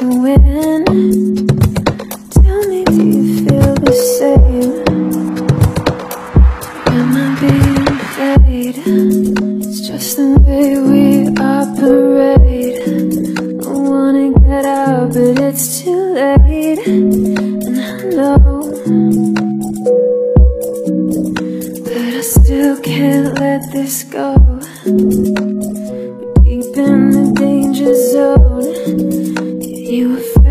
to win? Tell me, do you feel the same? Am I being played? It's just the way we operate. I wanna get out, but it's too late. And I know. But I still can't let this go. Deep in the danger zone. You were